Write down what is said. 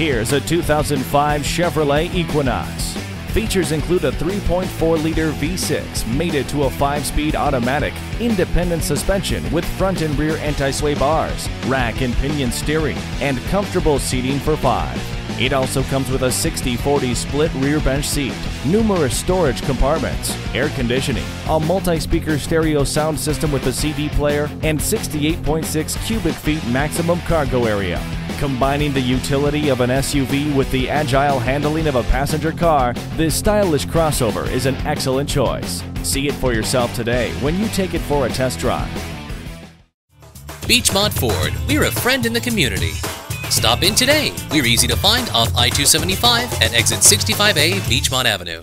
Here's a 2005 Chevrolet Equinox. Features include a 3.4-liter V6 mated to a 5-speed automatic, independent suspension with front and rear anti-sway bars, rack and pinion steering, and comfortable seating for five. It also comes with a 60-40 split rear bench seat, numerous storage compartments, air conditioning, a multi-speaker stereo sound system with a CD player, and 68.6 cubic feet maximum cargo area. Combining the utility of an SUV with the agile handling of a passenger car, this stylish crossover is an excellent choice. See it for yourself today when you take it for a test drive. Beechmont Ford, we're a friend in the community. Stop in today. We're easy to find off I 275 at exit 65A Beechmont Avenue.